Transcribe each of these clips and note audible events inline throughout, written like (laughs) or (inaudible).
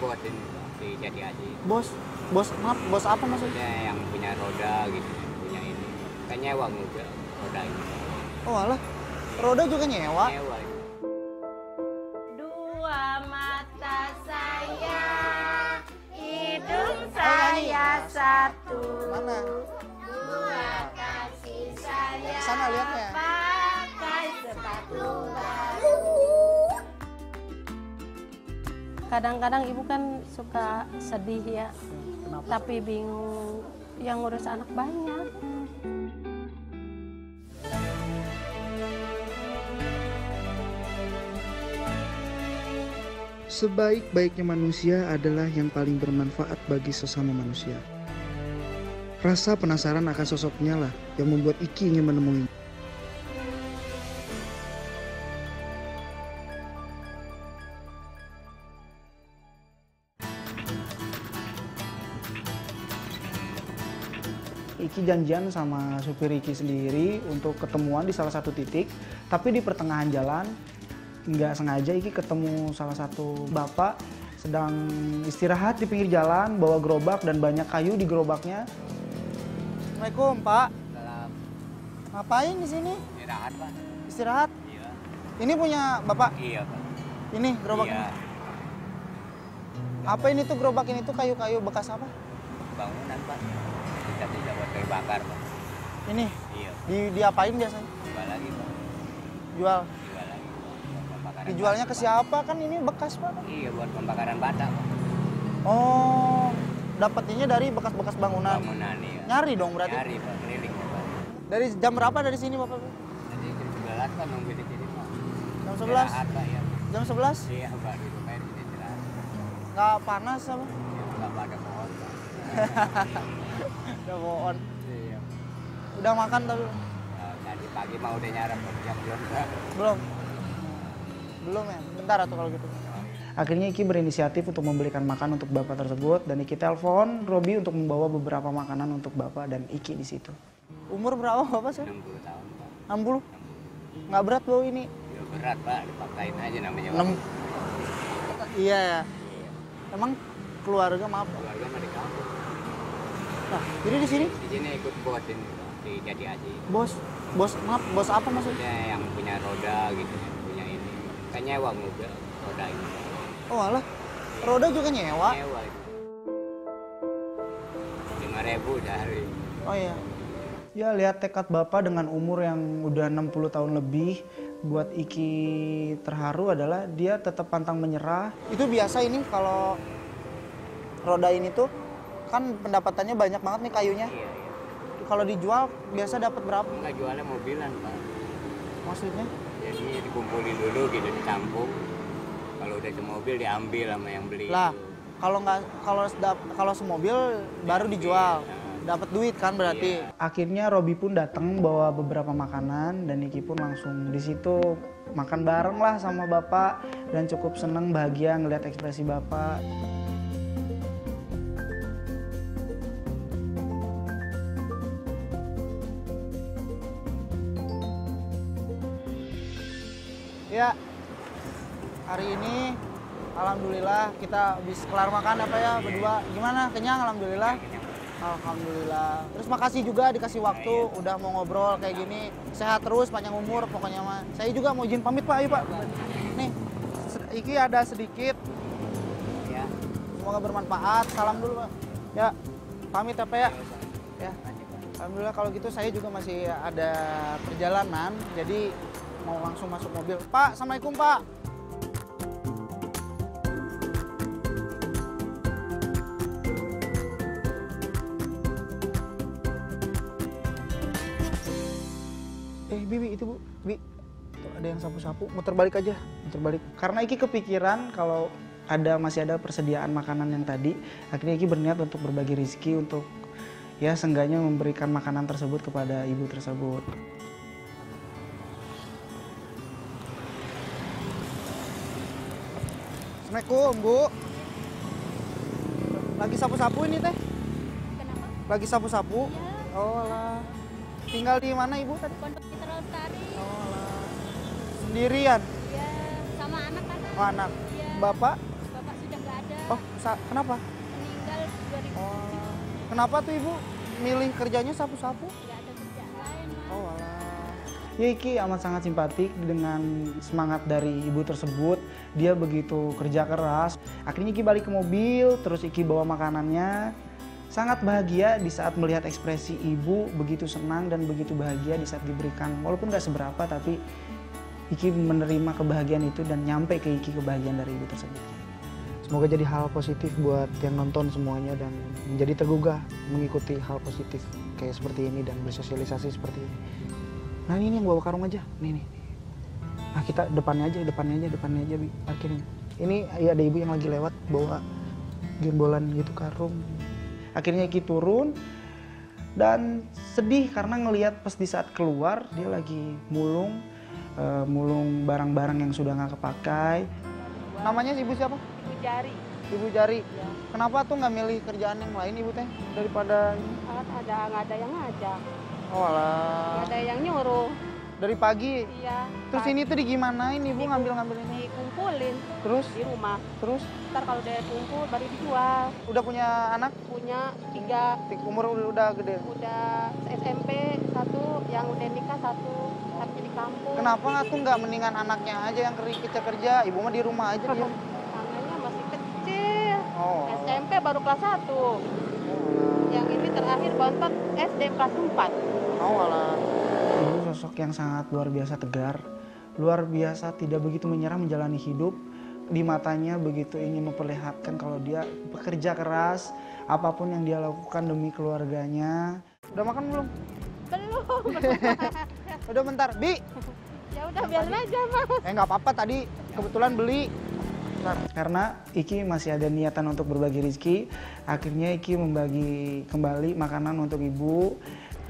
bos ini di Jati Haji. Bos, bos maaf, bos apa maksudnya? Yang punya roda gitu, punya ini. Kan nyewa mobil roda ini. Oh alah, roda juga nyewa. Nyewa itu. Dua mata saya, hidung saya satu. Mana? Kadang-kadang ibu kan suka sedih ya, Kenapa? tapi bingung yang ngurus anak banyak. Sebaik-baiknya manusia adalah yang paling bermanfaat bagi sesama manusia. Rasa penasaran akan sosoknya lah yang membuat Iki ingin menemui. Iki janjian sama supir Iki sendiri untuk ketemuan di salah satu titik, tapi di pertengahan jalan nggak sengaja Iki ketemu salah satu bapak sedang istirahat di pinggir jalan, bawa gerobak dan banyak kayu di gerobaknya. Assalamualaikum Pak. Dalam Ngapain di sini? istirahat pak. Istirahat. Iya. Ini punya Bapak. Iya pak. Ini gerobak Iya. Apa ini tuh gerobak ini tuh kayu-kayu bekas apa? Bangunan pak. Kita tidak buat kayu bakar pak. Ini Iya. di diapain biasanya? Jual lagi pak. Jual. Jual lagi. Pembakaran Dijualnya ke Pak. siapa kan ini bekas Pak? Iya buat pembakaran bata pak. Oh, dapetinnya dari bekas-bekas bangunan. Bangunan iya. Nyari dong berarti. Nyari pak. Keliling pak. Dari jam berapa dari sini Bapak? Jadi jam sebelas pak nunggu di sini pak. Jam 11. Istirahat, pak ya. Jam 11? Iya pak. Di rumah ini istirahat. Nggak panas apa? Ya, nggak pada pohon pak. (laughs) Udah bohong. Iya. Udah makan tapi tadi pagi mau udah nyarap jam belum belum. Belum ya. Bentar atau kalau gitu. Akhirnya Iki berinisiatif untuk membelikan makan untuk bapak tersebut dan Iki telepon Robi untuk membawa beberapa makanan untuk bapak dan Iki di situ. Umur berapa Bapak sih? 60 tahun pak. 60? Nggak berat bau ini? Ya berat pak. Dipaksain aja namanya. Enam. Pak. Iya ya. Emang keluarga maaf. Keluarga. Nah, jadi di sini Di sini ikut bos ini. Di Jati Haji. bos, bos maaf, bos apa maksudnya? Maksudnya yang punya roda gitu. Punya ini. Kan nyewa mobil roda ini. Oh alah, roda juga nyewa. Nyewa itu. Lima ribu sehari. Oh iya. Ya lihat tekad bapak dengan umur yang udah 60 tahun lebih buat Iki terharu adalah dia tetap pantang menyerah. Itu biasa ini kalau roda ini tuh kan pendapatannya banyak banget nih kayunya. Iya, iya. Kalau dijual biasa dapat berapa? Enggak jualnya mobilan, Pak. Maksudnya? Jadi dikumpulin dulu gitu dicampur. Kalau udah ke mobil diambil sama yang beli. Lah, kalau nggak kalau sedap- kalau semobil baru dijual. Dapat duit kan berarti. Akhirnya Robi pun datang bawa beberapa makanan dan Iki pun langsung di situ makan bareng lah sama bapak dan cukup seneng bahagia ngeliat ekspresi bapak. Ya, hari ini alhamdulillah kita bisa kelar makan apa ya berdua. Gimana? Kenyang alhamdulillah. Alhamdulillah. Terus makasih juga dikasih waktu udah mau ngobrol kayak gini. Sehat terus, panjang umur pokoknya mah. Saya juga mau izin pamit Pak, ayo Pak. Nih, iki ada sedikit. Ya. Semoga bermanfaat. Salam dulu Pak. Ya, pamit apa ya? Ya. Alhamdulillah kalau gitu saya juga masih ada perjalanan, jadi mau langsung masuk mobil. Pak, assalamualaikum Pak. Eh, Bibi itu Bu, Bi. Tuh, ada yang sapu-sapu, muter balik aja, muter balik. Karena Iki kepikiran kalau ada masih ada persediaan makanan yang tadi, akhirnya Iki berniat untuk berbagi rezeki untuk ya seenggaknya memberikan makanan tersebut kepada ibu tersebut. Assalamualaikum, Bu. Lagi sapu-sapu ini teh? Kenapa? Lagi sapu-sapu? Ya, Oh lah. Tinggal di mana Ibu tadi? Pondok Citra Lestari. Oh lah. Sendirian? Ya, sama anak-anak. Oh anak. Ya, Bapak? Bapak sudah nggak ada. Oh, kenapa? meninggal 2000 Oh, kenapa tuh ibu milih kerjanya sapu-sapu? nggak ada kerjaan lain mas Oh. Ya Iki amat sangat simpatik dengan semangat dari ibu tersebut. Dia begitu kerja keras. Akhirnya Iki balik ke mobil, terus Iki bawa makanannya. Sangat bahagia di saat melihat ekspresi ibu begitu senang dan begitu bahagia di saat diberikan. Walaupun nggak seberapa, tapi Iki menerima kebahagiaan itu dan nyampe ke Iki kebahagiaan dari ibu tersebut. Semoga jadi hal positif buat yang nonton semuanya dan menjadi tergugah mengikuti hal positif kayak seperti ini dan bersosialisasi seperti ini. Nah ini yang bawa karung aja, nih nih. Nah kita depannya aja, depannya aja, depannya aja, parkirin. Ini ya ada ibu yang lagi lewat bawa gembolan gitu karung. Akhirnya Iki turun dan sedih karena ngelihat pas di saat keluar dia lagi mulung, eh, mulung barang-barang yang sudah nggak kepakai. Namanya ibu siapa? Ibu jari. Ibu Jari. Kenapa tuh nggak milih kerjaan yang lain ibu teh daripada ini? Kan ada nggak ada yang ngajak, Oh alah. ada yang nyuruh. Dari pagi. Iya. Terus ini tuh digimanain ibu ngambil-ngambil ini? dikumpulin Terus, di rumah. terus Ntar kalau udah kumpul baru dijual. udah punya anak? Punya tiga, Tik- Umur udah, gede. udah SMP satu, yang udah nikah satu, tapi di kampung. Kenapa tuh nggak mendingan anaknya aja yang kerja kerja kerja? Ibu mah di rumah aja dia. Tangannya masih kecil. Oh. SMP baru kelas 1. Terakhir bontot SD kelas 4. Oh alah. Ibu sosok yang sangat luar biasa tegar, luar biasa tidak begitu menyerah menjalani hidup. Di matanya begitu ingin memperlihatkan kalau dia bekerja keras, apa pun yang dia lakukan demi keluarganya. Udah makan belum? belum (laughs) Udah bentar, Bi. ya udah biarin aja mas Eh nggak apa-apa tadi kebetulan beli. Karena Iki masih ada niatan untuk berbagi rezeki, akhirnya Iki membagi kembali makanan untuk ibu.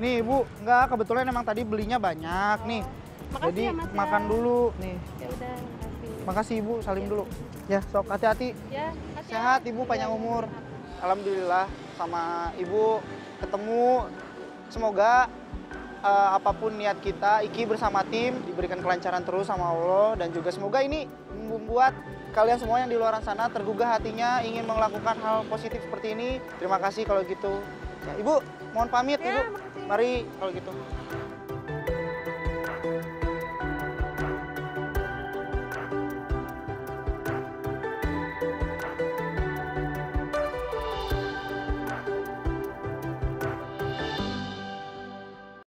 Nih ibu, nggak kebetulan emang tadi belinya banyak nih. Makasih Jadi ya, Mas, ya. makan dulu nih. Ya udah, makasih. Makasih ibu, salim dulu. Ya sok hati-hati. Ya, makasih. Sehat ibu panjang umur. Alhamdulillah sama ibu ketemu. Semoga eh, apa pun niat kita, Iki bersama tim diberikan kelancaran terus sama Allah dan juga semoga ini membuat kalian semua yang di luar sana tergugah hatinya ingin melakukan hal positif seperti ini. Terima kasih kalau gitu. Ya, ibu, mohon pamit Ya, ibu. makasih. Mari kalau gitu.